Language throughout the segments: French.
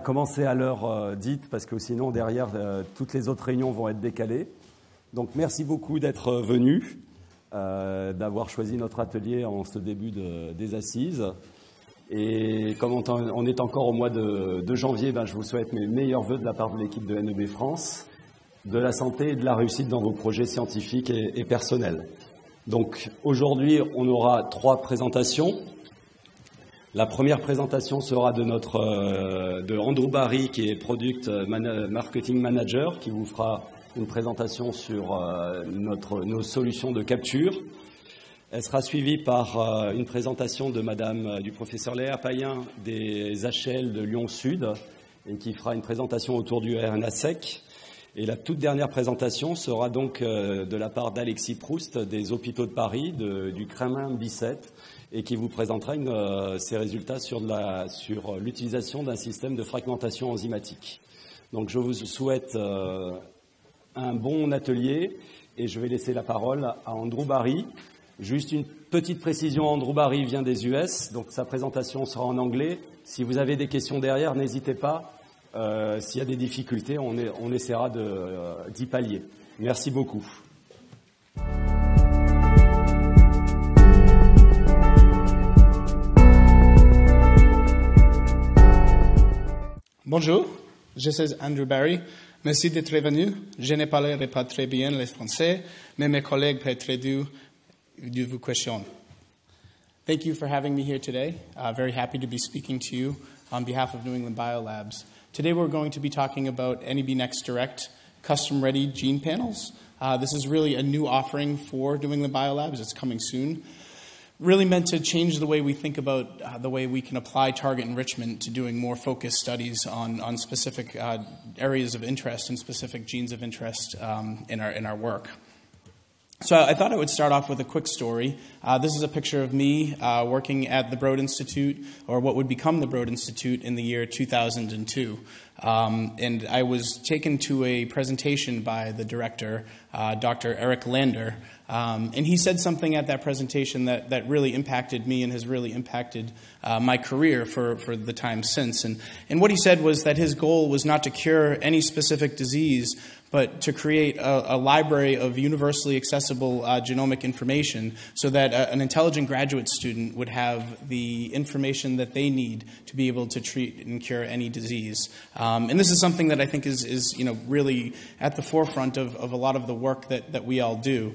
commencer à l'heure euh, dite parce que sinon derrière euh, toutes les autres réunions vont être décalées. Donc merci beaucoup d'être venu, euh, d'avoir choisi notre atelier en ce début des assises. Et comme on, est encore au mois de, janvier, ben, je vous souhaite mes meilleurs voeux de la part de l'équipe de NEB France, de la santé et de la réussite dans vos projets scientifiques et personnels. Donc aujourd'hui, on aura trois présentations. La première présentation sera de notre euh, de Andrew Barry, qui est Product Marketing Manager, qui vous fera une présentation sur euh, notre, nos solutions de capture. Elle sera suivie par euh, une présentation de Madame du professeur Léa Payen des HL de Lyon Sud, et qui fera une présentation autour du RNA sec. Et la toute dernière présentation sera donc de la part d'Alexis Proust des hôpitaux de Paris, du Crémin Bicêtre, et qui vous présentera euh, ses résultats sur, l'utilisation d'un système de fragmentation enzymatique. Donc je vous souhaite euh, un bon atelier et je vais laisser la parole à Andrew Barry. Juste une petite précision, Andrew Barry vient des US, donc sa présentation sera en anglais. Si vous avez des questions derrière, n'hésitez pas. Euh, s'il y a des difficultés, on essaiera d'y pallier. Merci beaucoup. Bonjour, je suis Andrew Barry. Merci d'être venu. Je ne parlerai pas très bien le français, mais mes collègues peuvent traduire vos questions. Thank you for having me here today. Uh, very happy to be speaking to you on behalf of New England Biolabs. Today we're going to be talking about NEB Next Direct custom ready gene panels. Uh, this is really a new offering for New England Biolabs. It's coming soon really meant to change the way we think about uh, the way we can apply target enrichment to doing more focused studies on, on specific uh, areas of interest and specific genes of interest um, in, our, in our work. So I thought I would start off with a quick story. Uh, this is a picture of me uh, working at the Broad Institute, or what would become the Broad Institute, in the year 2002. Um, and I was taken to a presentation by the director, uh, Dr. Eric Lander, um, and he said something at that presentation that, that really impacted me and has really impacted uh, my career for, for the time since. And, and what he said was that his goal was not to cure any specific disease, but to create a, a library of universally accessible uh, genomic information so that a, an intelligent graduate student would have the information that they need to be able to treat and cure any disease. Um, and this is something that I think is, is you know, really at the forefront of, of a lot of the work that, that we all do.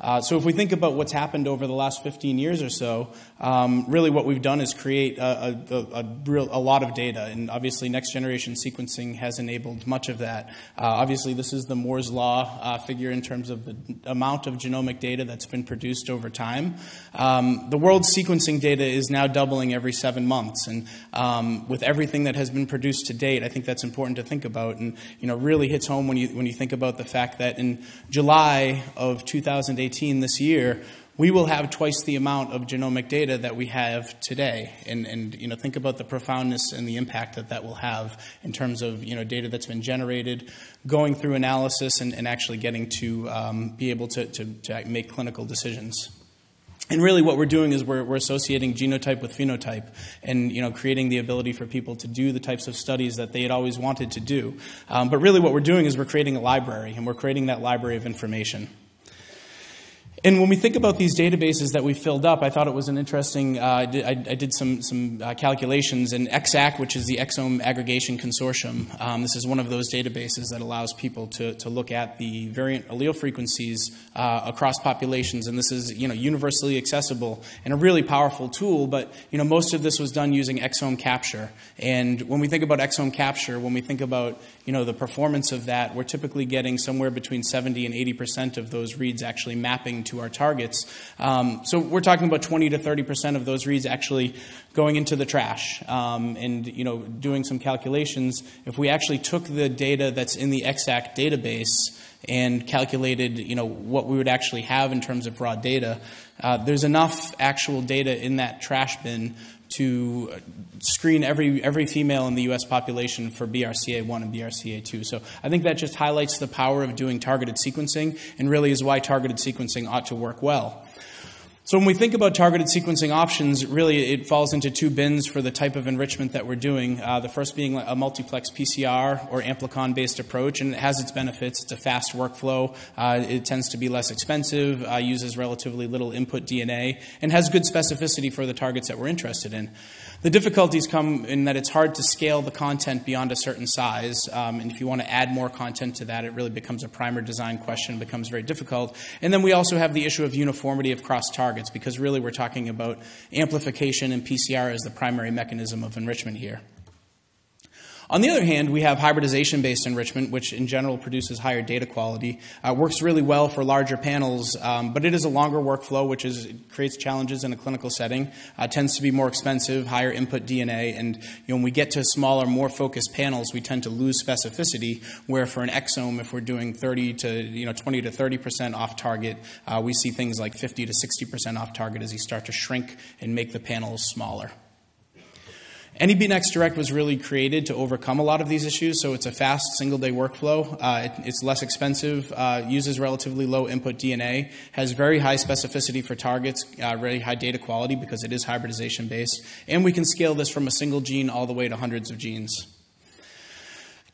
Uh, so, if we think about what's happened over the last 15 years or so, um, really what we've done is create a, a, a, real, a, lot of data. And obviously, next generation sequencing has enabled much of that. Uh, obviously, this is the Moore's Law uh, figure in terms of the amount of genomic data that's been produced over time. Um, the world's sequencing data is now doubling every seven months. And um, with everything that has been produced to date, I think that's important to think about. And you know, really hits home when you, when you think about the fact that in July of 2018, 2018, this year, we will have twice the amount of genomic data that we have today. And, and you know, think about the profoundness and the impact that that will have in terms of you know, data that's been generated, going through analysis, and, and actually getting to um, be able to, to, to make clinical decisions. And really, what we're doing is we're, we're, associating genotype with phenotype, and you know, creating the ability for people to do the types of studies that they had always wanted to do. Um, but really, what we're doing is we're creating a library, and we're creating that library of information. And when we think about these databases that we filled up, I thought it was an interesting. Uh, I, did, I, did, some some uh, calculations, and EXAC, which is the Exome Aggregation Consortium, um, this is one of those databases that allows people to, to look at the variant allele frequencies uh, across populations, and this is you know universally accessible and a really powerful tool. But you know most of this was done using exome capture, and when we think about exome capture, when we think about you know the performance of that, we're typically getting somewhere between 70 and 80 percent of those reads actually mapping to our targets. Um, so we're talking about 20 to 30 percent of those reads actually going into the trash. Um, and you know, doing some calculations, if we actually took the data that's in the EXAC database and calculated, you know, what we would actually have in terms of raw data, uh, there's enough actual data in that trash bin to uh, screen every, every female in the US population for BRCA1 and BRCA2. So I think that just highlights the power of doing targeted sequencing and really is why targeted sequencing ought to work well. So when we think about targeted sequencing options, really it falls into two bins for the type of enrichment that we're doing. Uh, the first being a multiplex PCR or amplicon-based approach, and it has its benefits. It's a fast workflow. Uh, it tends to be less expensive, uh, uses relatively little input DNA, and has good specificity for the targets that we're interested in. The difficulties come in that it's hard to scale the content beyond a certain size, um, and if you want to add more content to that, it really becomes a primer design question, becomes very difficult. And then we also have the issue of uniformity of cross targets, because really we're talking about amplification and PCR as the primary mechanism of enrichment here. On the other hand, we have hybridization based enrichment, which in general produces higher data quality. Uh, works really well for larger panels, um, but it is a longer workflow, which is, creates challenges in a clinical setting. Uh, tends to be more expensive, higher input DNA, and you know, when we get to smaller, more focused panels, we tend to lose specificity. Where for an exome, if we're doing 30 to you know 20 to 30 percent off target, uh, we see things like 50 to 60 percent off target as you start to shrink and make the panels smaller. AnyBeatNext Direct was really created to overcome a lot of these issues, so it's a fast single day workflow. Uh, it, it's less expensive, uh, uses relatively low input DNA, has very high specificity for targets, uh, very high data quality because it is hybridization based, and we can scale this from a single gene all the way to hundreds of genes.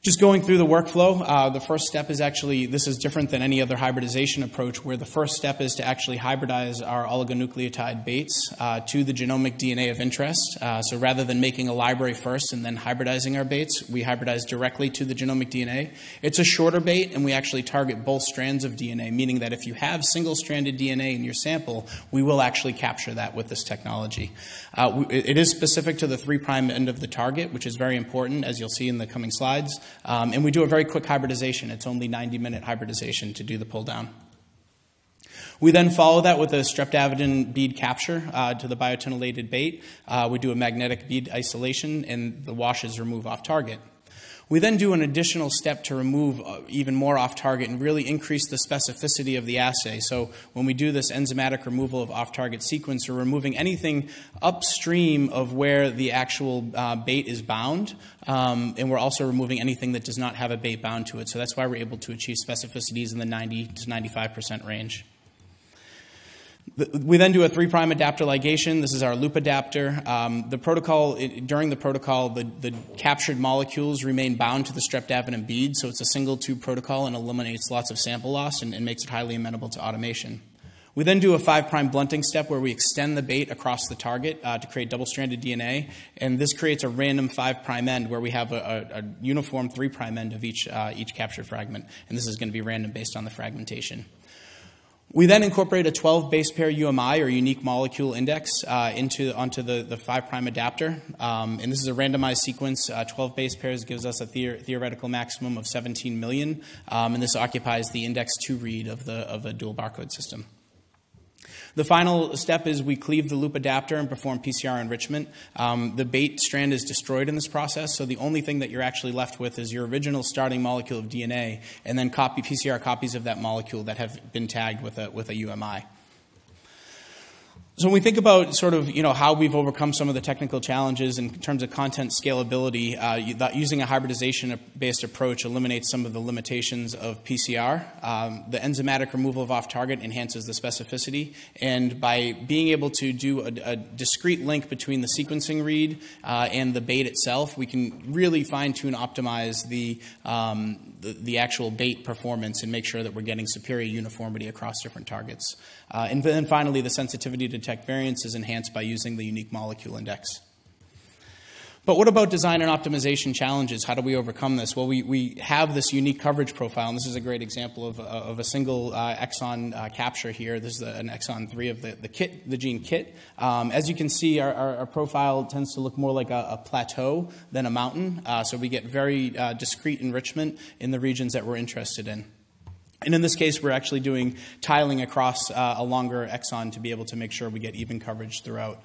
Just going through the workflow, uh, the first step is actually, this is different than any other hybridization approach, where the first step is to actually hybridize our oligonucleotide baits uh, to the genomic DNA of interest. Uh, so rather than making a library first and then hybridizing our baits, we hybridize directly to the genomic DNA. It's a shorter bait, and we actually target both strands of DNA, meaning that if you have single stranded DNA in your sample, we will actually capture that with this technology. Uh, it is specific to the 3 prime end of the target, which is very important, as you'll see in the coming slides. Um, and we do a very quick hybridization. It's only 90 minute hybridization to do the pull down. We then follow that with a streptavidin bead capture uh, to the biotinylated bait. Uh, we do a magnetic bead isolation, and the washes remove off target. We then do an additional step to remove uh, even more off target and really increase the specificity of the assay. So when we do this enzymatic removal of off target sequence, we're removing anything upstream of where the actual uh, bait is bound, um, and we're also removing anything that does not have a bait bound to it. So that's why we're able to achieve specificities in the 90 to 95% range. We then do a three prime adapter ligation. This is our loop adapter. Um, the protocol, it, during the protocol, the, the, captured molecules remain bound to the streptavidin bead, so it's a single tube protocol and eliminates lots of sample loss and, and makes it highly amenable to automation. We then do a five prime blunting step where we extend the bait across the target uh, to create double stranded DNA, and this creates a random five prime end where we have a, a, a uniform three prime end of each, uh, each captured fragment, and this is going to be random based on the fragmentation. We then incorporate a 12 base pair UMI or unique molecule index uh, into onto the, the 5' adapter. Um, and this is a randomized sequence. Uh, 12 base pairs gives us a theor- theoretical maximum of 17 million. Um, and this occupies the index 2 read of the, of a dual barcode system. The final step is we cleave the loop adapter and perform PCR enrichment. Um, the bait strand is destroyed in this process, so the only thing that you're actually left with is your original starting molecule of DNA, and then copy PCR copies of that molecule that have been tagged with a, with a UMI. So when we think about sort of you know how we've overcome some of the technical challenges in terms of content scalability, uh, using a hybridization-based approach eliminates some of the limitations of PCR. Um, the enzymatic removal of off-target enhances the specificity, and by being able to do a, a discrete link between the sequencing read uh, and the bait itself, we can really fine-tune optimize the, um, the, the actual bait performance and make sure that we're getting superior uniformity across different targets. Uh, and then finally, the sensitivity to detect variance is enhanced by using the unique molecule index. But what about design and optimization challenges? How do we overcome this? Well, we, we have this unique coverage profile, and this is a great example of, uh, of a single uh, exon uh, capture here. This is an exon 3 of the, the kit, the gene kit. Um, as you can see, our, our, our, profile tends to look more like a, a plateau than a mountain, uh, so we get very uh, discrete enrichment in the regions that we're interested in. And in this case, we're actually doing tiling across uh, a longer exon to be able to make sure we get even coverage throughout.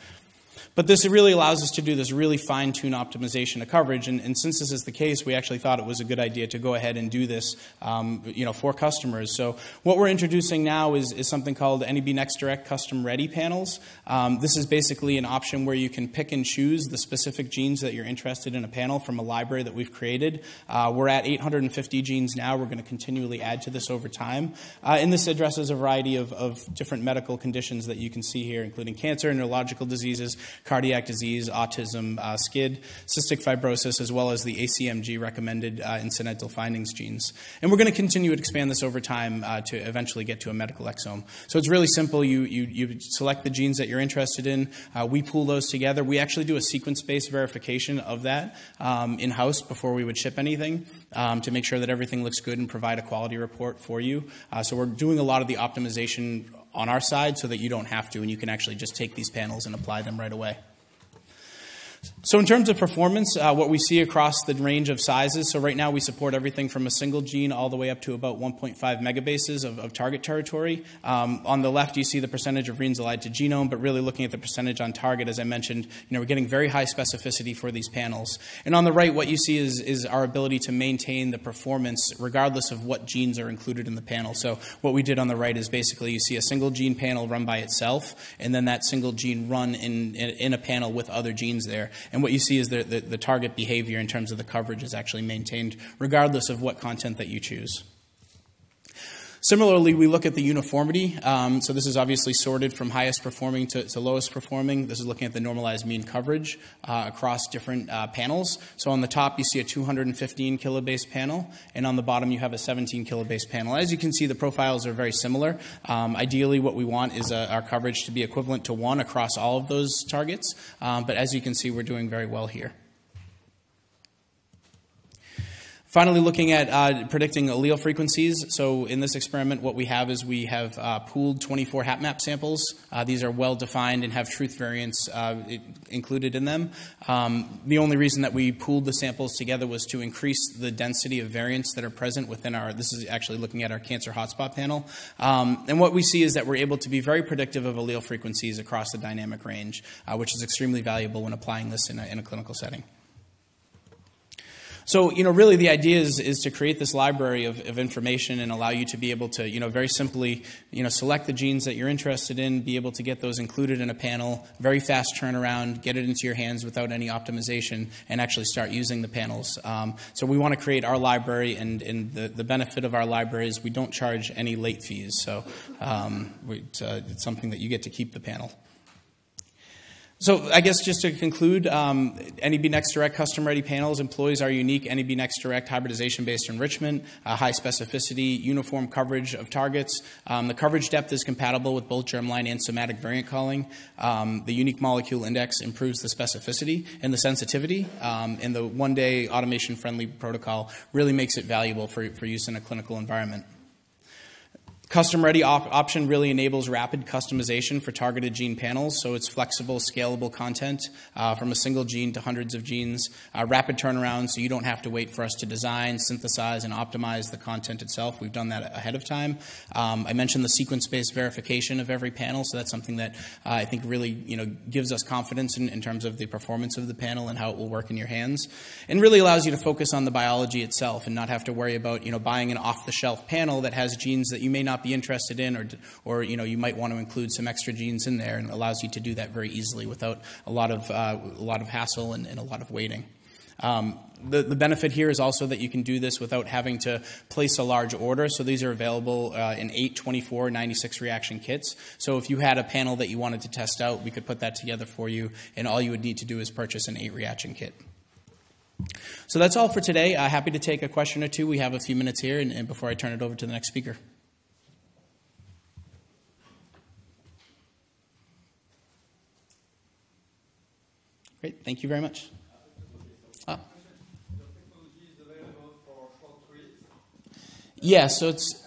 But this really allows us to do this really fine tune optimization of coverage. And, and, since this is the case, we actually thought it was a good idea to go ahead and do this um, you know, for customers. So, what we're introducing now is, is something called NEB Next Direct Custom Ready panels. Um, this is basically an option where you can pick and choose the specific genes that you're interested in a panel from a library that we've created. Uh, we're at 850 genes now. We're going to continually add to this over time. Uh, and this addresses a variety of, of different medical conditions that you can see here, including cancer, neurological diseases, cardiac disease, autism, uh, SCID, cystic fibrosis, as well as the ACMG recommended uh, incidental findings genes. And we're going to continue to expand this over time uh, to eventually get to a medical exome. So it's really simple. You, you, you select the genes that you're interested in. Uh, we pool those together. We actually do a sequence-based verification of that um, in-house before we would ship anything um, to make sure that everything looks good and provide a quality report for you. Uh, so we're doing a lot of the optimization on our side so that you don't have to and you can actually just take these panels and apply them right away. So in terms of performance, uh, what we see across the range of sizes, so right now we support everything from a single gene all the way up to about 1.5 megabases of, of target territory. Um, on the left, you see the percentage of reads allied to genome, but really looking at the percentage on target, as I mentioned, you know, we're getting very high specificity for these panels. And on the right, what you see is, is our ability to maintain the performance regardless of what genes are included in the panel. So what we did on the right is basically you see a single gene panel run by itself, and then that single gene run in, in, in a panel with other genes there. And what you see is the, the, the target behavior in terms of the coverage is actually maintained regardless of what content that you choose. Similarly, we look at the uniformity. Um, so this is obviously sorted from highest performing to, to, lowest performing. This is looking at the normalized mean coverage uh, across different uh, panels. So on the top, you see a 215 kilobase panel, and on the bottom, you have a 17 kilobase panel. As you can see, the profiles are very similar. Um, ideally, what we want is uh, our coverage to be equivalent to one across all of those targets. Um, but as you can see, we're doing very well here. Finally, looking at uh, predicting allele frequencies. So in this experiment, what we have is we have uh, pooled 24 HapMap samples. Uh, these are well defined and have truth variants uh, included in them. Um, the only reason that we pooled the samples together was to increase the density of variants that are present within our, this is actually looking at our cancer hotspot panel. Um, and what we see is that we're able to be very predictive of allele frequencies across the dynamic range, uh, which is extremely valuable when applying this in a, in a clinical setting. So, you know, really the idea is, is to create this library of, of information and allow you to be able to, you know, very simply, you know, select the genes that you're interested in, be able to get those included in a panel, very fast turnaround, get it into your hands without any optimization, and actually start using the panels. Um, so we want to create our library, and, and the, the benefit of our library is we don't charge any late fees. So um, uh, it's something that you get to keep the panel. So I guess just to conclude, um, NEB Next Direct custom ready panels employs our unique NEB Next Direct hybridization-based enrichment, uh, high specificity, uniform coverage of targets. Um, the coverage depth is compatible with both germline and somatic variant calling. Um, the unique molecule index improves the specificity and the sensitivity, um, and the one-day automation-friendly protocol really makes it valuable for, for use in a clinical environment. Custom Ready op- option really enables rapid customization for targeted gene panels, so it's flexible, scalable content uh, from a single gene to hundreds of genes. Uh, rapid turnaround, so you don't have to wait for us to design, synthesize, and optimize the content itself. We've done that ahead of time. Um, I mentioned the sequence-based verification of every panel, so that's something that uh, I think really you know gives us confidence in, in terms of the performance of the panel and how it will work in your hands, and really allows you to focus on the biology itself and not have to worry about you know buying an off-the-shelf panel that has genes that you may not be interested in, or, or you know, you might want to include some extra genes in there, and allows you to do that very easily without a lot of, uh, a lot of hassle and, and a lot of waiting. Um, the, the, benefit here is also that you can do this without having to place a large order. So these are available uh, in 8, 24, 96 reaction kits. So if you had a panel that you wanted to test out, we could put that together for you, and all you would need to do is purchase an 8 reaction kit. So that's all for today. Uh, happy to take a question or two. We have a few minutes here, and, and before I turn it over to the next speaker. Great, thank you very much. Ah. Yeah, so it's.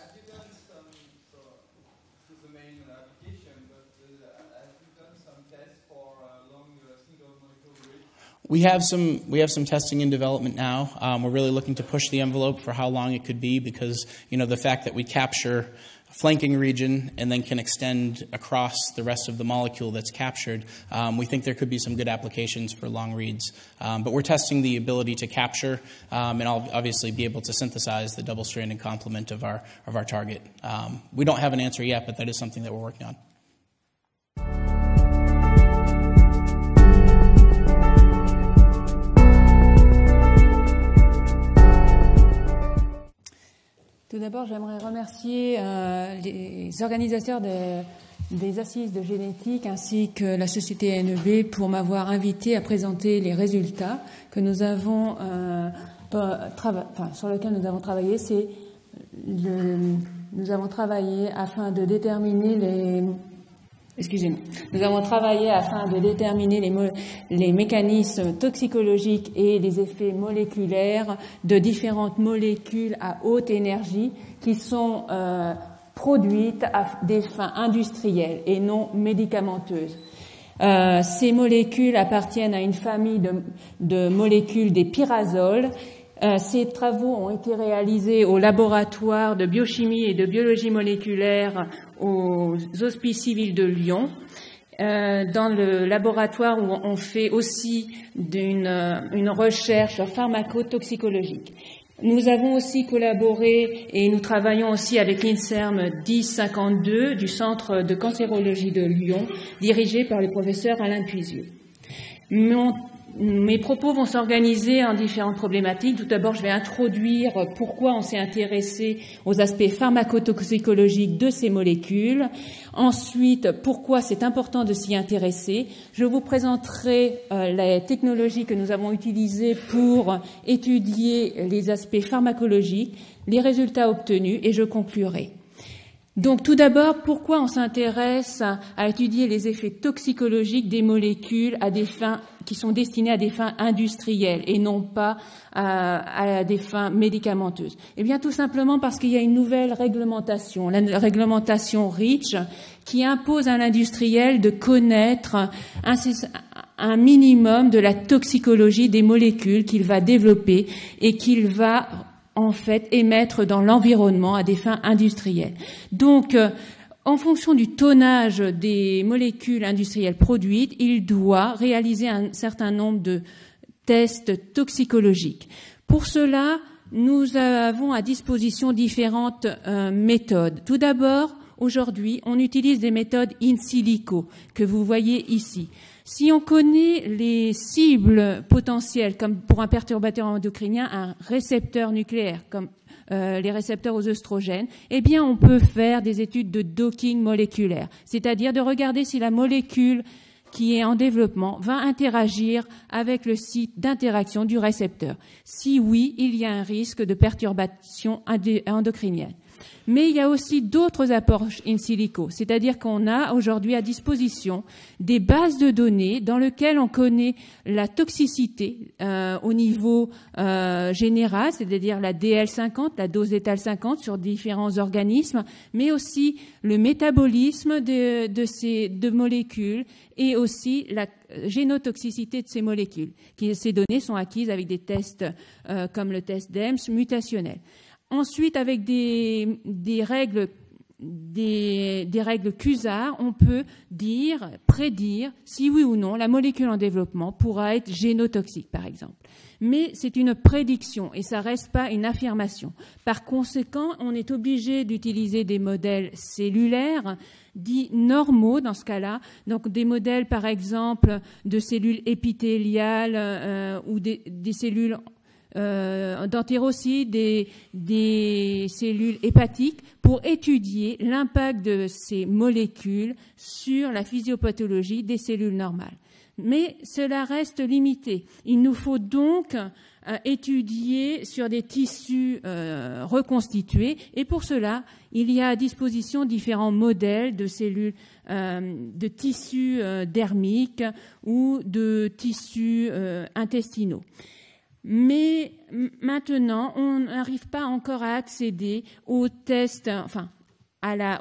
We have some we have some testing in development now. Um, we're really looking to push the envelope for how long it could be because you know the fact that we capture flanking region and then can extend across the rest of the molecule that's captured, um, we think there could be some good applications for long reads. Um, but we're testing the ability to capture um, and I'll obviously be able to synthesize the double stranded complement of our, of our target. Um, we don't have an answer yet, but that is something that we're working on. Tout d'abord, j'aimerais remercier euh, les organisateurs de, des assises de génétique ainsi que la société NEB pour m'avoir invité à présenter les résultats que nous avons euh, sur lesquels nous avons travaillé. Nous avons travaillé afin de déterminer les Excusez-moi. Nous avons travaillé afin de déterminer les, mécanismes toxicologiques et les effets moléculaires de différentes molécules à haute énergie qui sont euh, produites à des fins industrielles et non médicamenteuses. Euh, ces molécules appartiennent à une famille de, molécules des pyrazoles ces travaux ont été réalisés au laboratoire de biochimie et de biologie moléculaire aux Hospices civils de Lyon. Euh, dans le laboratoire où on fait aussi euh, une recherche pharmacotoxicologique. Nous avons aussi collaboré et nous travaillons aussi avec l'INSERM 1052 du Centre de cancérologie de Lyon, dirigé par le professeur Alain Puisieux. Mes propos vont s'organiser en différentes problématiques. Tout d'abord, je vais introduire pourquoi on s'est intéressé aux aspects pharmacotoxicologiques de ces molécules. Ensuite, pourquoi c'est important de s'y intéresser. Je vous présenterai euh, les technologies que nous avons utilisées pour étudier les aspects pharmacologiques, les résultats obtenus et je conclurai. Donc tout d'abord, pourquoi on s'intéresse à étudier les effets toxicologiques des molécules à des fins qui sont destinées à des fins industrielles et non pas à, des fins médicamenteuses? Eh bien tout simplement parce qu'il y a une nouvelle réglementation, la réglementation REACH, qui impose à l'industriel de connaître un, un minimum de la toxicologie des molécules qu'il va développer et qu'il va en fait émettre dans l'environnement à des fins industrielles. Donc, euh, en fonction du tonnage des molécules industrielles produites, il doit réaliser un certain nombre de tests toxicologiques. Pour cela, nous avons à disposition différentes euh, méthodes. Tout d'abord, aujourd'hui, on utilise des méthodes in silico que vous voyez ici. Si on connaît les cibles potentielles, comme pour un perturbateur endocrinien, un récepteur nucléaire, comme euh, les récepteurs aux œstrogènes, eh bien, on peut faire des études de docking moléculaire, c'est-à-dire de regarder si la molécule qui est en développement va interagir avec le site d'interaction du récepteur. Si oui, il y a un risque de perturbation endocrinienne. Mais il y a aussi d'autres approches in silico, c'est-à-dire qu'on a aujourd'hui à disposition des bases de données dans lesquelles on connaît la toxicité euh, au niveau euh, général, c'est-à-dire la DL50, la dose létale 50 sur différents organismes, mais aussi le métabolisme de, ces molécules et aussi la génotoxicité de ces molécules. Ces données sont acquises avec des tests euh, comme le test DEMS mutationnel. Ensuite, avec des, règles des, règles CUSAR, on peut dire, prédire si oui ou non la molécule en développement pourra être génotoxique, par exemple. Mais c'est une prédiction et ça reste pas une affirmation. Par conséquent, on est obligé d'utiliser des modèles cellulaires dits normaux dans ce cas-là, donc des modèles par exemple de cellules épithéliales euh, ou des cellules euh, d'entérocytes, des, des cellules hépatiques, pour étudier l'impact de ces molécules sur la physiopathologie des cellules normales. Mais cela reste limité. Il nous faut donc euh, étudier sur des tissus euh, reconstitués et pour cela, il y a à disposition différents modèles de cellules, euh, de tissus dermiques ou de tissus intestinaux. Mais maintenant, on n'arrive pas encore à accéder aux tests, enfin,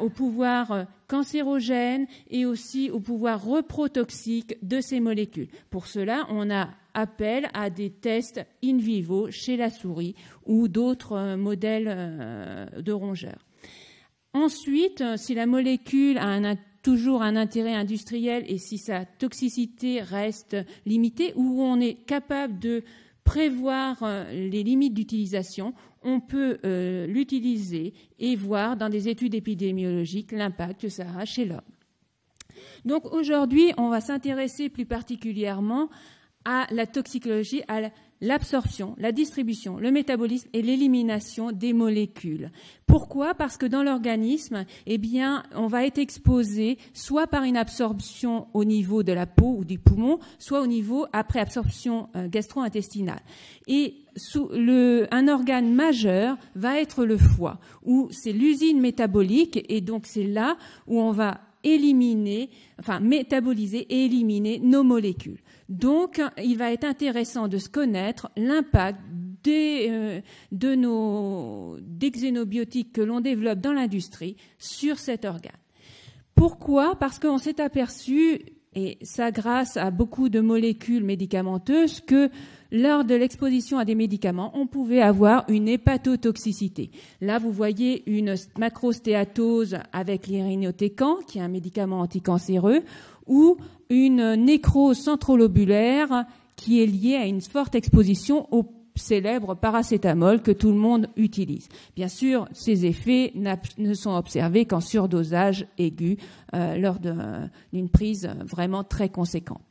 au pouvoir euh, cancérogène et aussi au pouvoir reprotoxique de ces molécules. Pour cela, on a appel à des tests in vivo chez la souris ou d'autres euh, modèles euh, de rongeurs. Ensuite, si la molécule a toujours un intérêt industriel et si sa toxicité reste limitée, ou on est capable de prévoir euh, les limites d'utilisation, on peut euh, l'utiliser et voir dans des études épidémiologiques l'impact que ça a chez l'homme. Donc aujourd'hui, on va s'intéresser plus particulièrement à la toxicologie, l'absorption, la distribution, le métabolisme et l'élimination des molécules. Pourquoi? Parce que dans l'organisme, eh on va être exposé soit par une absorption au niveau de la peau ou du poumon, soit au niveau après absorption euh, gastro-intestinale. Et un organe majeur va être le foie, où c'est l'usine métabolique, et donc c'est là où on va éliminer, enfin métaboliser et éliminer nos molécules. Donc, il va être intéressant de se connaître l'impact des, euh, de nos des xénobiotiques que l'on développe dans l'industrie sur cet organe. Pourquoi? Parce qu'on s'est aperçu, et ça grâce à beaucoup de molécules médicamenteuses, que lors de l'exposition à des médicaments, on pouvait avoir une hépatotoxicité. Là, vous voyez une macrostéatose avec l'irinotécan, qui est un médicament anticancéreux, ou une nécrose centrolobulaire qui est liée à une forte exposition au célèbre paracétamol que tout le monde utilise. Bien sûr, ces effets ne sont observés qu'en surdosage aigu euh, lors d'une prise vraiment très conséquente.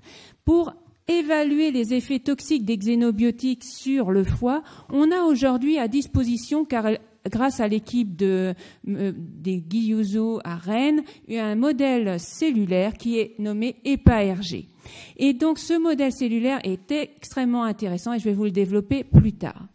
Pour évaluer les effets toxiques des xénobiotiques sur le foie, on a aujourd'hui à disposition, car grâce à l'équipe de, euh, des Guyouzou à Rennes, un modèle cellulaire qui est nommé EPA-RG. Et donc ce modèle cellulaire est extrêmement intéressant et je vais vous le développer plus tard.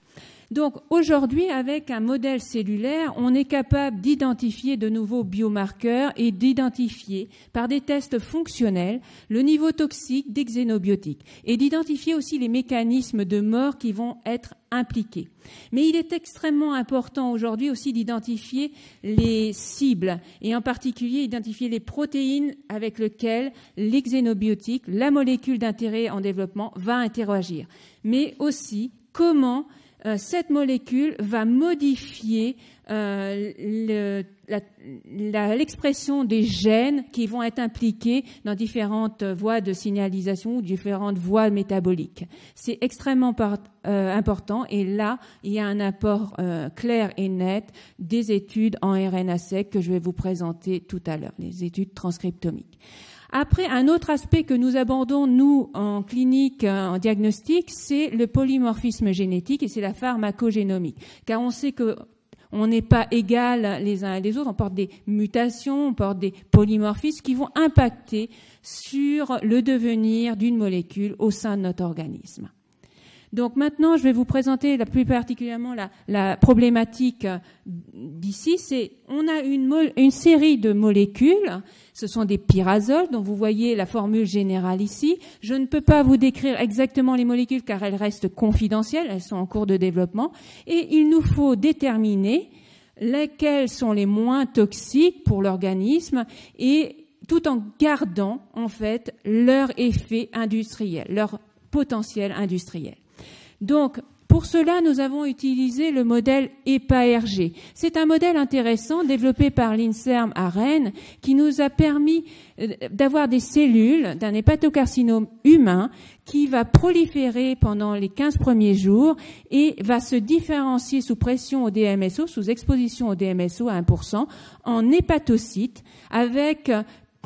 Donc aujourd'hui, avec un modèle cellulaire, on est capable d'identifier de nouveaux biomarqueurs et d'identifier par des tests fonctionnels le niveau toxique des xénobiotiques et d'identifier aussi les mécanismes de mort qui vont être impliqués. Mais il est extrêmement important aujourd'hui aussi d'identifier les cibles et en particulier identifier les protéines avec lesquelles les xénobiotiques, la molécule d'intérêt en développement, va interagir. Mais aussi comment euh, cette molécule va modifier euh, l'expression des gènes qui vont être impliqués dans différentes voies de signalisation ou différentes voies métaboliques. C'est extrêmement euh, important et là, il y a un apport clair et net des études en RNA sec que je vais vous présenter tout à l'heure, les études transcriptomiques. Après, un autre aspect que nous abordons, nous, en clinique, euh, en diagnostic, c'est le polymorphisme génétique et c'est la pharmacogénomique. Car on sait que on n'est pas égal les uns et les autres, on porte des mutations, on porte des polymorphismes qui vont impacter sur le devenir d'une molécule au sein de notre organisme. Donc maintenant, je vais vous présenter la plus particulièrement la, problématique d'ici. C'est on a une, une, série de molécules. Ce sont des pyrazoles, dont vous voyez la formule générale ici. Je ne peux pas vous décrire exactement les molécules car elles restent confidentielles. Elles sont en cours de développement. Et il nous faut déterminer lesquelles sont les moins toxiques pour l'organisme et tout en gardant en fait leur effet industriel, leur potentiel industriel. Donc, pour cela, nous avons utilisé le modèle EPA-RG. C'est un modèle intéressant développé par l'INSERM à Rennes qui nous a permis euh, d'avoir des cellules d'un hépatocarcinome humain qui va proliférer pendant les 15 premiers jours et va se différencier sous pression au DMSO, sous exposition au DMSO à 1%, en hépatocytes avec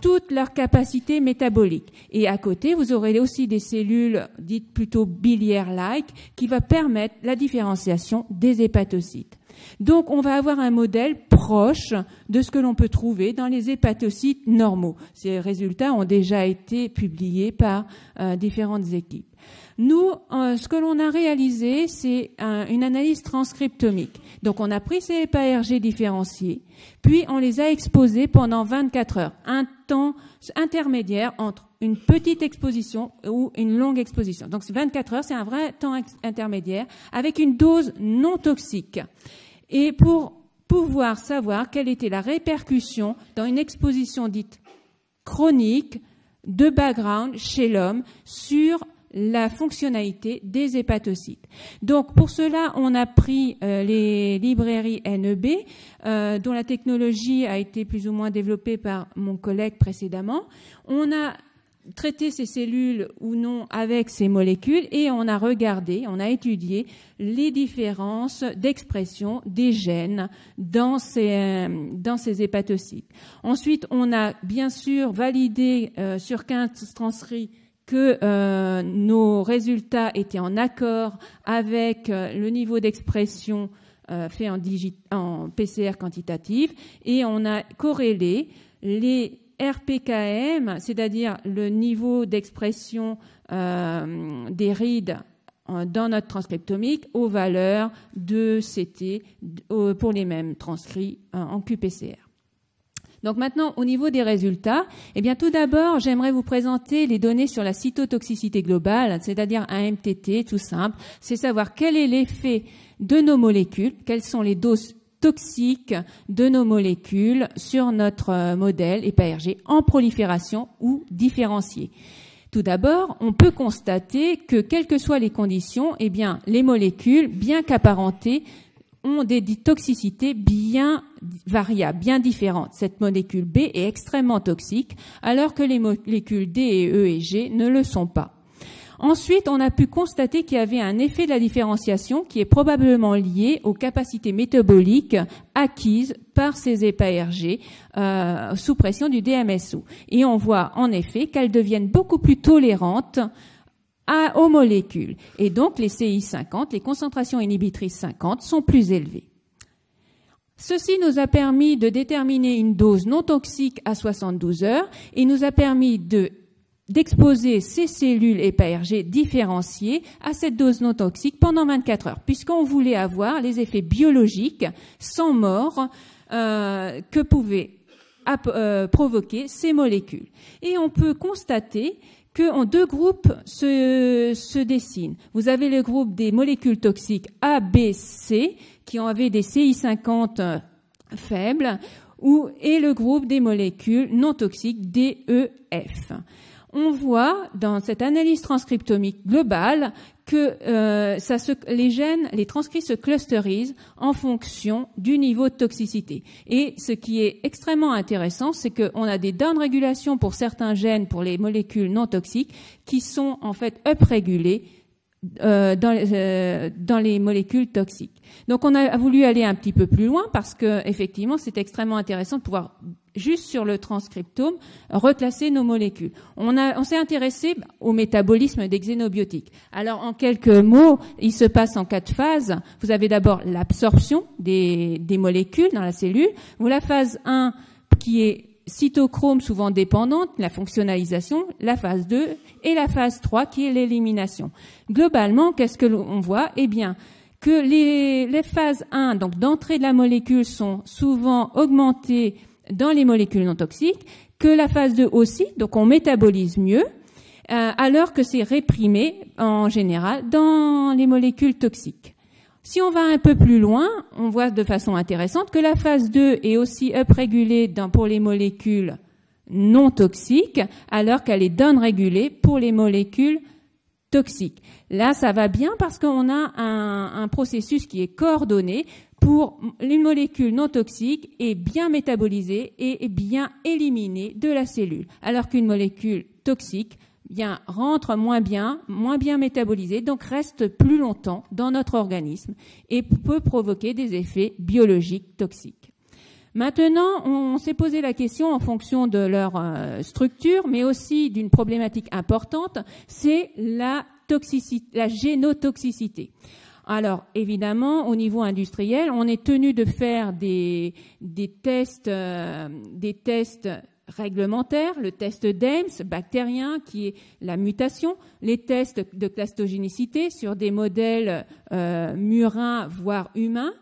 toute leur capacité métabolique. Et à côté, vous aurez aussi des cellules dites plutôt biliaires-like qui va permettre la différenciation des hépatocytes. Donc, on va avoir un modèle proche de ce que l'on peut trouver dans les hépatocytes normaux. Ces résultats ont déjà été publiés par euh, différentes équipes. Nous, euh, ce que l'on a réalisé, c'est une analyse transcriptomique. Donc, on a pris ces EPA-RG différenciés, puis on les a exposés pendant 24 heures, un temps intermédiaire entre une petite exposition ou une longue exposition. Donc, 24 heures, c'est un vrai temps intermédiaire avec une dose non toxique. Et pour pouvoir savoir quelle était la répercussion dans une exposition dite chronique de background chez l'homme sur la fonctionnalité des hépatocytes. Donc pour cela, on a pris euh, les librairies NEB, euh, dont la technologie a été plus ou moins développée par mon collègue précédemment. On a traiter ces cellules ou non avec ces molécules et on a regardé, on a étudié les différences d'expression des gènes dans ces, ces hépatocytes. Ensuite, on a bien sûr validé euh, sur 15 transcrits que euh, nos résultats étaient en accord avec euh, le niveau d'expression fait en, PCR quantitatif et on a corrélé les RPKM, c'est-à-dire le niveau d'expression euh, des rides euh, dans notre transcriptomique aux valeurs de CT pour les mêmes transcrits euh, en QPCR. Donc maintenant, au niveau des résultats, eh bien tout d'abord, j'aimerais vous présenter les données sur la cytotoxicité globale, c'est-à-dire un MTT tout simple, c'est savoir quel est l'effet de nos molécules, quelles sont les doses toxiques de nos molécules sur notre euh, modèle EPA-RG en prolifération ou différencié. Tout d'abord, on peut constater que quelles que soient les conditions, eh bien, les molécules, bien qu'apparentées, ont des toxicités bien variables, bien différentes. Cette molécule B est extrêmement toxique, alors que les molécules D et E et G ne le sont pas. Ensuite, on a pu constater qu'il y avait un effet de la différenciation qui est probablement lié aux capacités métaboliques acquises par ces EPA-RG euh, sous pression du DMSO. Et on voit en effet qu'elles deviennent beaucoup plus tolérantes à, aux molécules. Et donc les CI50, les concentrations inhibitrices 50, sont plus élevées. Ceci nous a permis de déterminer une dose non toxique à 72 heures et nous a permis de d'exposer ces cellules EPA-RG différenciées à cette dose non toxique pendant 24 heures, puisqu'on voulait avoir les effets biologiques sans mort euh, que pouvaient euh, provoquer ces molécules. Et on peut constater que deux groupes se, dessinent. Vous avez le groupe des molécules toxiques A, B, C, qui ont avait des CI50 faibles, et le groupe des molécules non toxiques D, E, F on voit dans cette analyse transcriptomique globale que euh, ça les gènes, les transcrits se clusterisent en fonction du niveau de toxicité. Et ce qui est extrêmement intéressant, c'est qu'on a des down-régulations pour certains gènes, pour les molécules non toxiques, qui sont en fait up-régulées euh, dans, euh, dans, les molécules toxiques. Donc on a voulu aller un petit peu plus loin parce que effectivement c'est extrêmement intéressant de pouvoir juste sur le transcriptome reclasser nos molécules. On, s'est intéressé au métabolisme des xénobiotiques. Alors en quelques mots, il se passe en quatre phases. Vous avez d'abord l'absorption des, des molécules dans la cellule. Vous la phase 1 qui est cytochrome souvent dépendante, la fonctionnalisation, la phase 2 et la phase 3 qui est l'élimination. Globalement, qu'est-ce que l'on voit? Eh bien, que les, les phases 1, donc d'entrée de la molécule, sont souvent augmentées dans les molécules non toxiques, que la phase 2 aussi, donc on métabolise mieux, euh, alors que c'est réprimé en général dans les molécules toxiques. Si on va un peu plus loin, on voit de façon intéressante que la phase 2 est aussi up-régulée pour les molécules non toxiques, alors qu'elle est down-régulée pour les molécules toxiques. Là, ça va bien parce qu'on a un, un, processus qui est coordonné pour les molécules non toxiques et bien métabolisée et bien éliminée de la cellule, alors qu'une molécule toxique bien, rentre moins bien, moins bien métabolisé, donc reste plus longtemps dans notre organisme et peut provoquer des effets biologiques toxiques. Maintenant, on s'est posé la question en fonction de leur euh, structure, mais aussi d'une problématique importante, c'est la la génotoxicité. Alors, évidemment, au niveau industriel, on est tenu de faire des, tests, euh, des tests réglementaires, le test d'Ames bactérien qui est la mutation, les tests de plastogénicité sur des modèles euh, murins voire humains.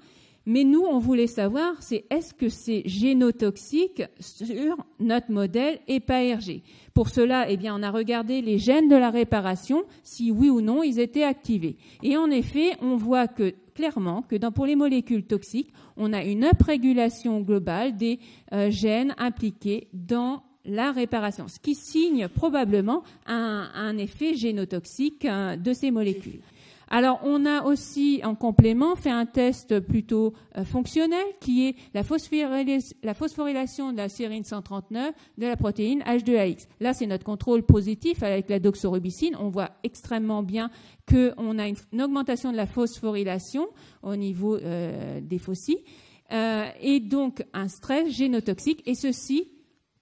Mais nous, on voulait savoir, c'est est-ce que c'est génotoxique sur notre modèle EPA-RG. Pour cela, eh bien, on a regardé les gènes de la réparation, si oui ou non ils étaient activés. Et en effet, on voit clairement que pour les molécules toxiques, on a une uprégulation globale des euh, gènes impliqués dans la réparation, ce qui signe probablement un, effet génotoxique euh, de ces molécules. Alors, on a aussi, en complément, fait un test plutôt euh, fonctionnel qui est la, phosphorylation de la sérine 139 de la protéine H2AX. Là, c'est notre contrôle positif avec la doxorubicine. On voit extrêmement bien qu'on a une, augmentation de la phosphorylation au niveau euh, des fossiles et donc un stress génotoxique, et ceci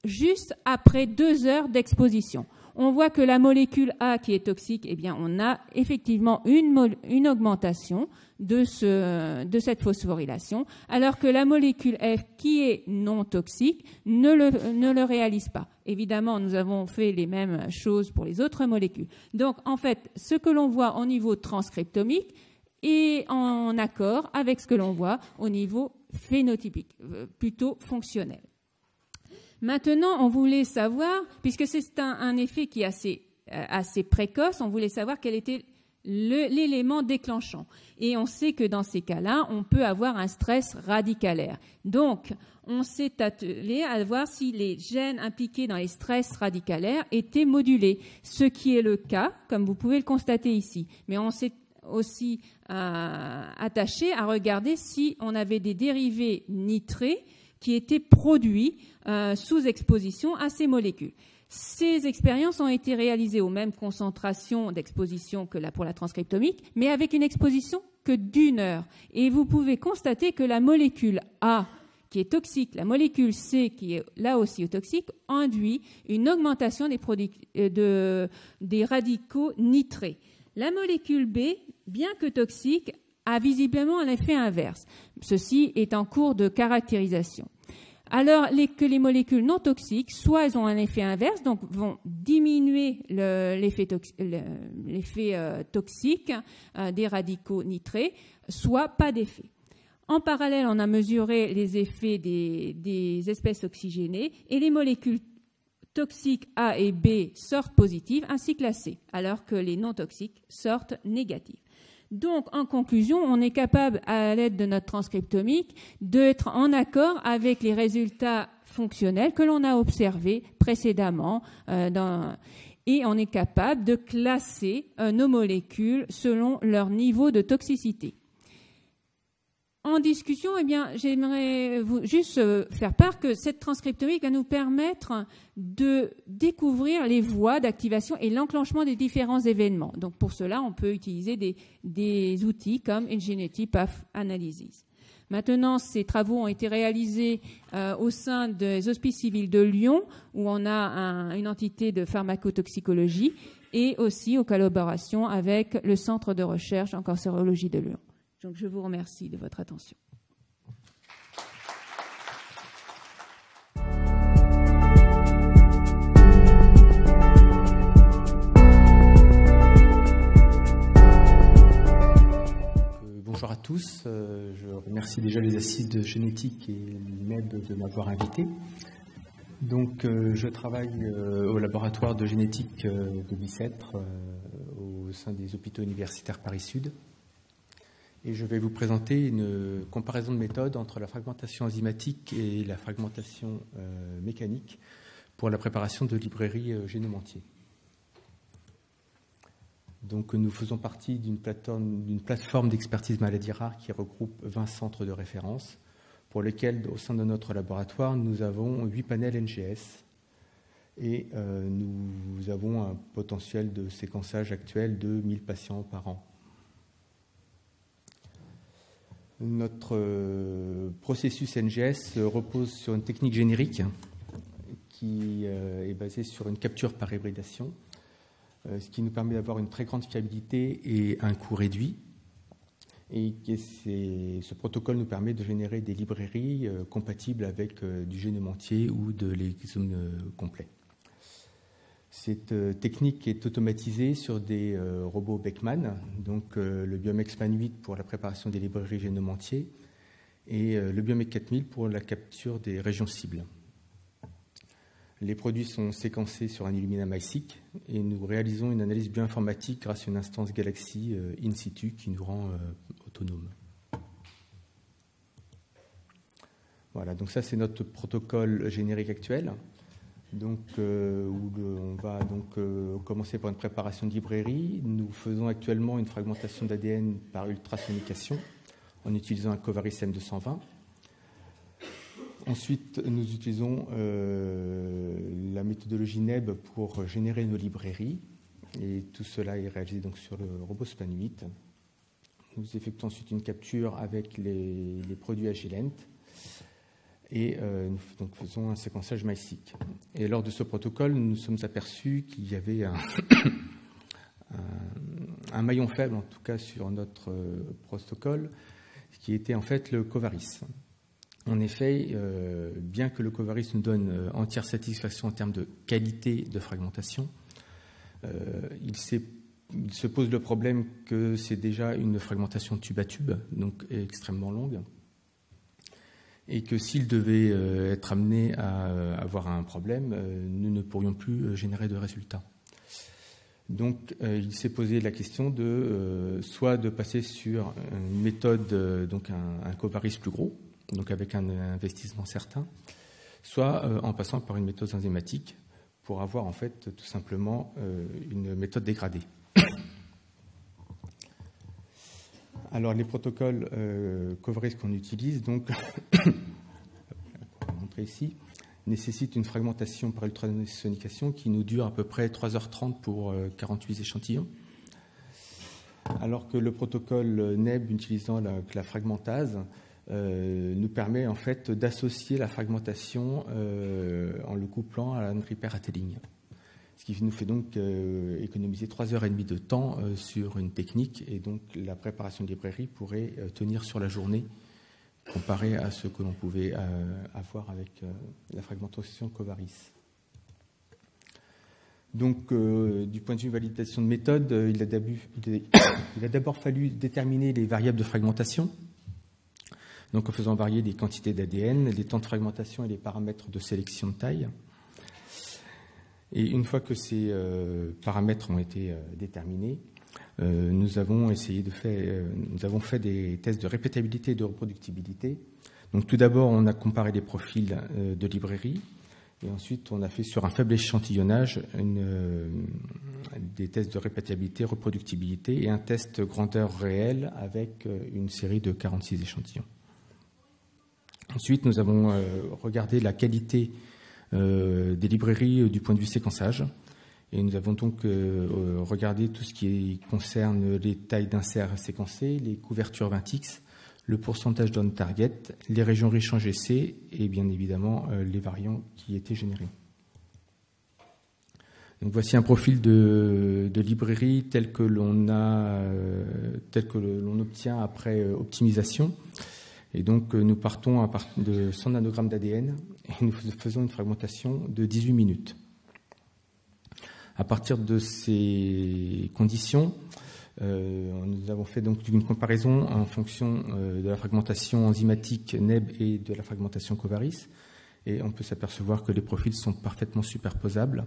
juste après deux heures d'exposition. On voit que la molécule A qui est toxique, eh on a effectivement une, augmentation de, ce, de cette phosphorylation, alors que la molécule F qui est non toxique ne le, ne le réalise pas. Évidemment, nous avons fait les mêmes choses pour les autres molécules. Donc, en fait, ce que l'on voit au niveau transcriptomique est en accord avec ce que l'on voit au niveau phénotypique, euh, plutôt fonctionnel. Maintenant, on voulait savoir, puisque c'est un, effet qui est assez, euh, assez précoce, on voulait savoir quel était l'élément déclenchant. Et on sait que dans ces cas-là, on peut avoir un stress radicalaire. Donc, on s'est attelé à voir si les gènes impliqués dans les stress radicalaires étaient modulés, ce qui est le cas, comme vous pouvez le constater ici. Mais on s'est aussi euh, attaché à regarder si on avait des dérivés nitrés qui étaient produits euh, sous exposition à ces molécules. Ces expériences ont été réalisées aux mêmes concentrations d'exposition que pour la transcriptomique, mais avec une exposition que d'une heure. Et vous pouvez constater que la molécule A, qui est toxique, la molécule C, qui est là aussi toxique, induit une augmentation des, euh, des radicaux nitrés. La molécule B, bien que toxique, a visiblement un effet inverse. Ceci est en cours de caractérisation alors que les molécules non toxiques, soit elles ont un effet inverse, donc vont diminuer l'effet euh, toxique euh, des radicaux nitrés, soit pas d'effet. En parallèle, on a mesuré les effets des, des, espèces oxygénées et les molécules toxiques A et B sortent positives ainsi que la C, alors que les non toxiques sortent négatives. Donc, en conclusion, on est capable, à l'aide de notre transcriptomique, d'être en accord avec les résultats fonctionnels que l'on a observés précédemment euh, et on est capable de classer euh, nos molécules selon leur niveau de toxicité en discussion, eh bien, j'aimerais vous juste euh, faire part que cette transcriptomique va nous permettre de découvrir les voies d'activation et l'enclenchement des différents événements. Donc, pour cela, on peut utiliser des, outils comme Ingenuity Path Analysis. Maintenant, ces travaux ont été réalisés euh, au sein des Hospices civils de Lyon, où on a une entité de pharmacotoxicologie, et aussi aux collaborations avec le Centre de recherche en cancérologie de Lyon. Donc je vous remercie de votre attention. Euh, bonjour à tous. Euh, je remercie déjà les assises de génétique et l'IMEB de m'avoir invité. Donc, euh, je travaille au laboratoire de génétique de Bicêtre au sein des hôpitaux universitaires Paris-Sud et je vais vous présenter une comparaison de méthodes entre la fragmentation enzymatique et la fragmentation euh, mécanique pour la préparation de librairies euh. Donc, nous faisons partie d'une plateforme, d'expertise maladie rare qui regroupe 20 centres de référence, pour lesquels, au sein de notre laboratoire, nous avons 8 panels NGS et euh, nous avons un potentiel de séquençage actuel de 1000 patients par an. Notre euh, processus NGS repose sur une technique générique qui euh, est basée sur une capture par hybridation, euh, ce qui nous permet d'avoir une très grande fiabilité et un coût réduit. Et ce protocole nous permet de générer des librairies compatibles avec du génome entier ou de l'exome complet. Cette euh, technique est automatisée sur des euh, robots Beckman, donc euh, le Biomex Man 8 pour la préparation des librairies génome entier et le Biomex 4000 pour la capture des régions cibles. Les produits sont séquencés sur un Illumina MySeq et nous réalisons une analyse bioinformatique grâce à une instance Galaxy in situ qui nous rend autonomes. Voilà, donc ça c'est notre protocole générique actuel. Donc, où on va donc commencer par une préparation de librairie. Nous faisons actuellement une fragmentation d'ADN par ultrasonication en utilisant un Covaris M220. Ensuite, nous utilisons la méthodologie NEB pour générer nos librairies. Et tout cela est réalisé donc sur le robot Span 8. Nous effectuons ensuite une capture avec les, produits Agilent et euh, nous faisons un séquençage MySeq. Et lors de ce protocole, nous nous sommes aperçus qu'il y avait un, maillon faible, en tout cas sur notre euh, protocole, qui était en fait le Covaris. En effet, euh, bien que le Covaris nous donne entière satisfaction en termes de qualité de fragmentation, il se pose le problème que c'est déjà une fragmentation tube à tube, donc extrêmement longue, et que s'il devait euh, être amené à euh, avoir un problème, euh, nous ne pourrions plus générer de résultats. Donc, il s'est posé la question de soit de passer sur une méthode, donc un, un plus gros, donc avec un investissement certain, soit en passant par une méthode enzymatique pour avoir en fait tout simplement une méthode dégradée. Alors les protocoles euh, Covaris qu'on utilise, donc, montrer ici, nécessitent une fragmentation par ultrasonication qui nous dure à peu près 3h30 pour 48 euh, échantillons. Alors que le protocole NEB utilisant la, fragmentase euh, nous permet en fait d'associer la fragmentation euh, en le couplant à l'anriper ligne ce qui nous fait donc euh, économiser trois heures et demie de temps euh, sur une technique et donc la préparation de librairie pourrait euh, tenir sur la journée comparé à ce que l'on pouvait avoir avec la fragmentation Covaris. Donc, du point de vue validation de méthode, il a d'abord fallu déterminer les variables de fragmentation, donc en faisant varier les quantités d'ADN, les temps de fragmentation et les paramètres de sélection de taille. Et une fois que ces euh, paramètres ont été euh, déterminés, euh, nous avons essayé de faire, nous avons fait des tests de répétabilité et de reproductibilité. Donc tout d'abord, on a comparé les profils de librairie, et ensuite on a fait sur un faible échantillonnage des tests de répétabilité, reproductibilité et un test grandeur réelle avec une série de 46 échantillons. Ensuite, nous avons regardé la qualité des librairies euh, du point de vue séquençage. Et nous avons donc euh, regardé tout ce qui concerne les tailles d'inserts séquencés, les couvertures 20x, le pourcentage d'on-target, les régions riches en GC et bien évidemment les variants qui étaient générés. Donc voici un profil de, librairie l'on a, tel que l'on obtient après optimisation. Et donc, euh, nous partons à partir de 100 nanogrammes d'ADN et nous faisons une fragmentation de 18 minutes. À partir de ces conditions, euh, nous avons fait donc une comparaison en fonction euh, de la fragmentation enzymatique NEB et de la fragmentation Covaris. Et on peut s'apercevoir que les profils sont parfaitement superposables,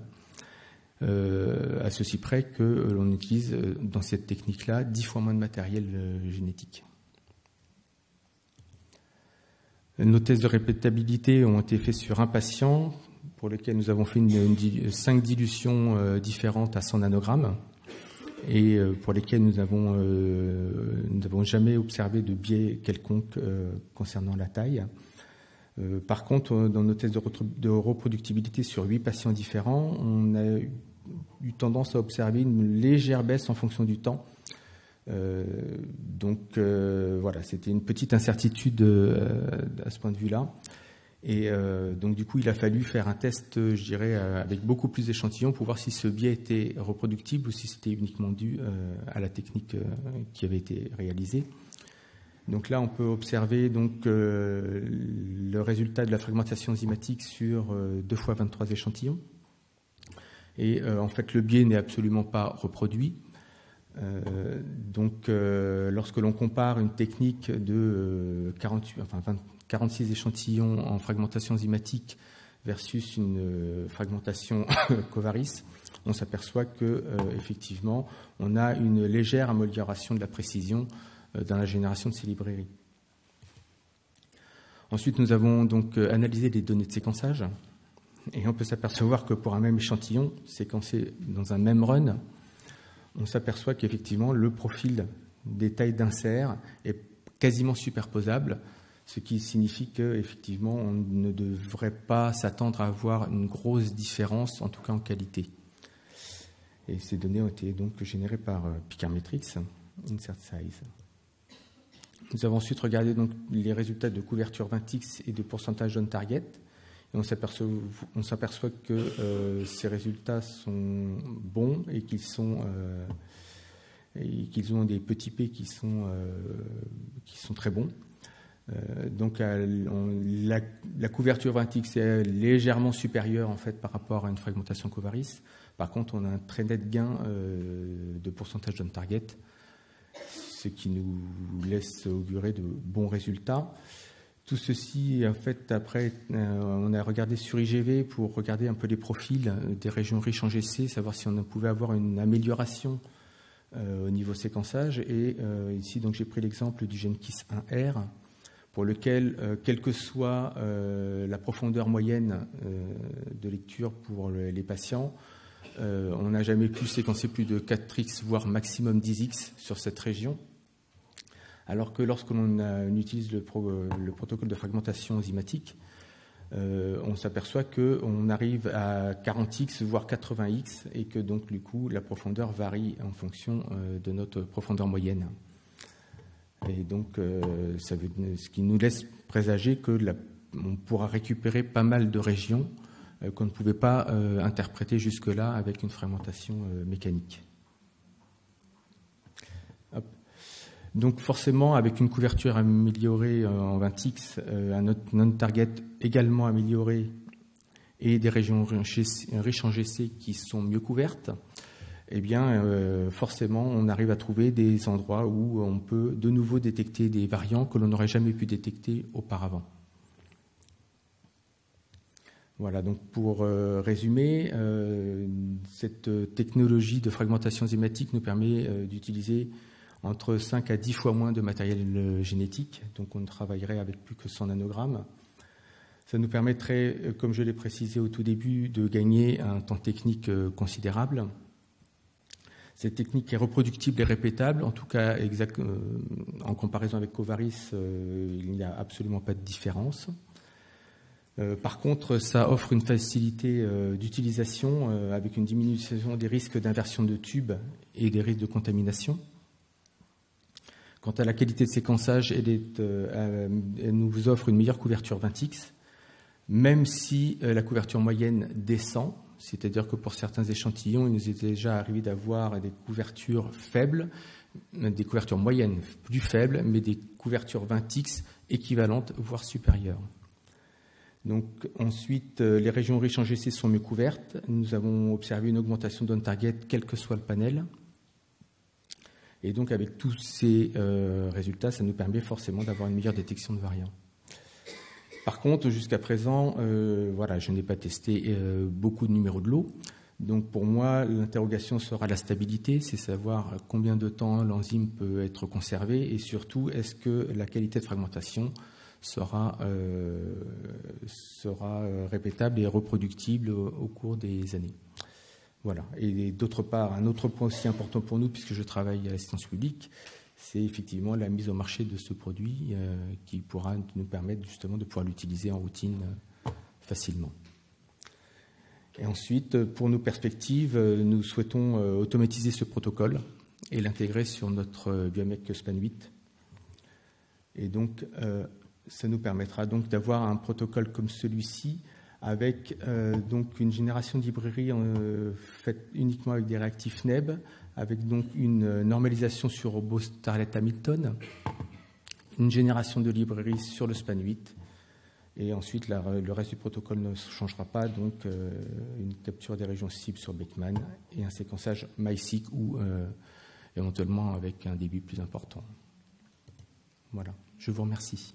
à ceci près que l'on utilise dans cette technique-là 10 fois moins de matériel génétique. Nos tests de répétabilité ont été faits sur un patient pour lequel nous avons fait cinq dilutions euh, différentes à 100 nanogrammes et euh, pour lesquels nous n'avons euh, jamais observé de biais quelconque concernant la taille. par contre, dans nos tests de, reproductibilité sur huit patients différents, on a eu tendance à observer une légère baisse en fonction du temps donc euh, voilà, c'était une petite incertitude euh, à ce point de vue-là. Et donc du coup, il a fallu faire un test, je dirais, avec beaucoup plus d'échantillons pour voir si ce biais était reproductible ou si c'était uniquement dû à la technique qui avait été réalisée. Donc là, on peut observer donc le résultat de la fragmentation enzymatique sur 2 fois 23 échantillons. Et en fait, le biais n'est absolument pas reproduit. Euh, donc, euh, lorsque l'on compare une technique de 48, euh, 46 échantillons en fragmentation enzymatique versus une fragmentation Covaris, on s'aperçoit que effectivement, on a une légère amélioration de la précision dans la génération de ces librairies. Ensuite, nous avons donc analysé les données de séquençage Et on peut s'apercevoir que pour un même échantillon séquencé dans un même run, on s'aperçoit qu'effectivement le profil des tailles d'insert est quasiment superposable, ce qui signifie qu'effectivement on ne devrait pas s'attendre à avoir une grosse différence, en tout cas en qualité. Et ces données ont été donc générées par euh, Picarmetrix, Insert Size. Nous avons ensuite regardé donc les résultats de couverture 20x et de pourcentage on target. On s'aperçoit que euh, ces résultats sont bons et qu'ils sont euh, et qu'ils ont des petits p qui sont sont très bons. donc la, la, couverture 20x est légèrement supérieure en fait par rapport à une fragmentation Covaris. Par contre, on a un très net gain euh, de pourcentage de target, ce qui nous laisse augurer de bons résultats. Tout ceci, en fait, après, euh, on a regardé sur IGV pour regarder un peu les profils des régions riches en GC, savoir si on pouvait avoir une amélioration euh, au niveau séquençage. Et ici, donc, j'ai pris l'exemple du gène KISS1R, pour lequel, quelle que soit la profondeur moyenne de lecture pour les patients, euh, on n'a jamais pu séquencer plus de 4x, voire maximum 10x sur cette région. Alors que lorsque l'on utilise le, protocole de fragmentation enzymatique, euh, on s'aperçoit qu'on arrive à 40x, voire 80x, et que donc du coup la profondeur varie en fonction euh, de notre profondeur moyenne. Et donc, ce qui nous laisse présager que pourra récupérer pas mal de régions euh, qu'on ne pouvait pas euh, interpréter jusque-là avec une fragmentation euh, mécanique. Donc forcément, avec une couverture améliorée en 20x, un non-target également amélioré et des régions riches en GC qui sont mieux couvertes, eh bien, forcément, on arrive à trouver des endroits où on peut de nouveau détecter des variants que l'on n'aurait jamais pu détecter auparavant. Voilà, donc pour euh, résumer, euh, cette technologie de fragmentation enzymatique nous permet euh, d'utiliser entre 5 à 10 fois moins de matériel génétique, donc on travaillerait avec plus que 100 nanogrammes. Ça nous permettrait, comme je l'ai précisé au tout début, de gagner un temps technique considérable. Cette technique est reproductible et répétable, en tout cas en comparaison avec Covaris, il n'y a absolument pas de différence. Euh, par contre, ça offre une facilité euh, d'utilisation euh, avec une diminution des risques d'inversion de tubes et des risques de contamination. Quant à la qualité de séquençage, elle, nous offre une meilleure couverture 20x, même si la couverture moyenne descend, c'est-à-dire que pour certains échantillons, il nous est déjà arrivé d'avoir des couvertures faibles, des couvertures moyennes plus faibles, mais des couvertures 20x équivalentes, voire supérieures. Donc, ensuite, euh, les régions riches en GC sont mieux couvertes. Nous avons observé une augmentation d'un target, quel que soit le panel. Et donc, avec tous ces euh, résultats, ça nous permet forcément d'avoir une meilleure détection de variants. Par contre, jusqu'à présent, euh, voilà, je n'ai pas testé beaucoup de numéros de lot. Donc, pour moi, l'interrogation sera la stabilité, c'est savoir combien de temps l'enzyme peut être conservé et surtout, est-ce que la qualité de fragmentation sera, euh, euh, répétable et reproductible au, cours des années. Voilà. Et d'autre part, un autre point aussi important pour nous, puisque je travaille à l'assistance publique, c'est effectivement la mise au marché de ce produit euh, qui pourra nous permettre justement de pouvoir l'utiliser en routine facilement. Et ensuite, pour nos perspectives, nous souhaitons automatiser ce protocole et l'intégrer sur notre biomec SPAN 8. Et donc, ça nous permettra donc d'avoir un protocole comme celui-ci avec euh, donc une génération de librairies euh, faite uniquement avec des réactifs NEB, avec donc une normalisation sur robot Starlet Hamilton, une génération de librairies sur le span 8, et ensuite le reste du protocole ne changera pas, donc euh, une capture des régions cibles sur Beckman et un séquençage MySeq ou éventuellement avec un débit plus important. Voilà, je vous remercie.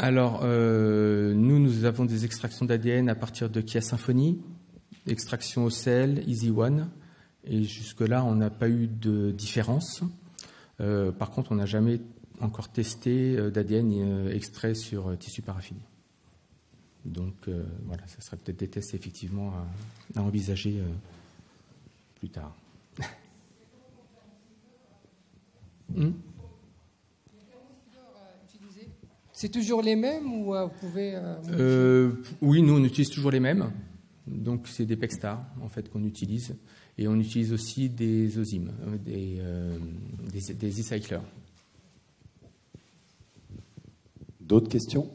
Alors, euh, nous, nous avons des extractions d'ADN à partir de Kia Symphony, extraction au sel, Easy One, et jusque-là, on n'a pas eu de différence. Euh, par contre, on n'a jamais encore testé euh, d'ADN extrait sur tissu paraphilie. Donc, voilà, ce serait peut-être des tests effectivement à, envisager plus tard. Hmm? C'est toujours les mêmes ou euh, vous pouvez. Euh, euh, oui, nous on utilise toujours les mêmes. Donc c'est des Pexstar en fait qu'on utilise et on utilise aussi des OSIM, des, des, des e-cyclers. D'autres questions?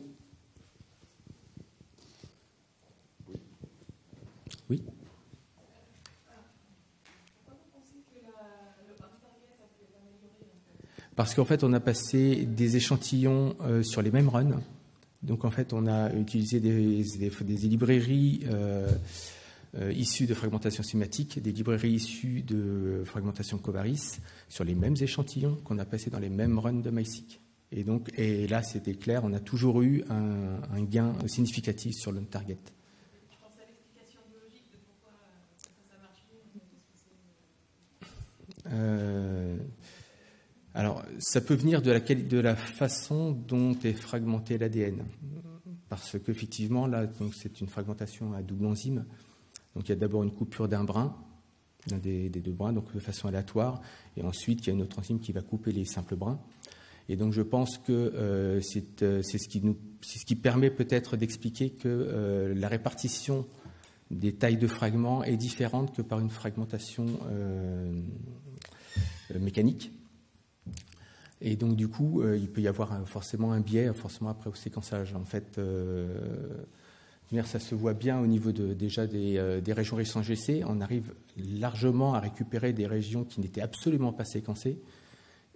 Oui. Parce qu'en fait, on a passé des échantillons euh, sur les mêmes runs. Donc, en fait, on a utilisé des, des, librairies euh, euh, issues de fragmentation cinématique, des librairies issues de fragmentation Covaris sur les mêmes échantillons qu'on a passés dans les mêmes runs de MySeq. Et donc, et là, c'était clair, on a toujours eu un, un gain significatif sur le target. Alors, ça peut venir de la, façon dont est fragmenté l'ADN. Parce qu'effectivement, là, c'est une fragmentation à double enzyme. Donc, il y a d'abord une coupure d'un brin, d'un des, deux brins, donc de façon aléatoire. Et ensuite, il y a une autre enzyme qui va couper les simples brins. Et donc, je pense que euh, euh, c'est ce, qui ce qui permet peut-être d'expliquer que euh, la répartition des tailles de fragments est différente que par une fragmentation mécanique. Et donc, du coup, euh, il peut y avoir forcément un biais, forcément après au séquençage. En fait, euh, ça se voit bien au niveau de, déjà des, euh, régions riches en GC. On arrive largement à récupérer des régions qui n'étaient absolument pas séquencées.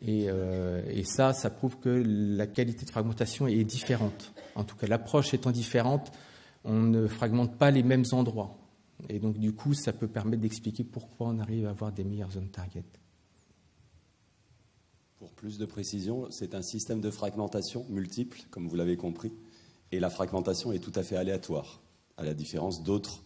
Et, et, ça, ça prouve que la qualité de fragmentation est différente. En tout cas, l'approche étant différente, on ne fragmente pas les mêmes endroits. Et donc, du coup, ça peut permettre d'expliquer pourquoi on arrive à avoir des meilleures zones target. Pour plus de précision, c'est un système de fragmentation multiple, comme vous l'avez compris, et la fragmentation est tout à fait aléatoire, à la différence d'autres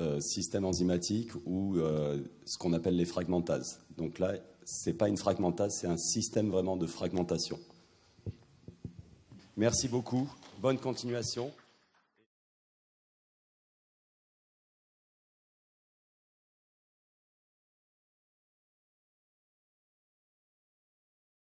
euh, systèmes enzymatiques ou euh, ce qu'on appelle les fragmentases. Donc là, ce n'est pas une fragmentase, c'est un système vraiment de fragmentation. Merci beaucoup, bonne continuation.